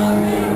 Sorry.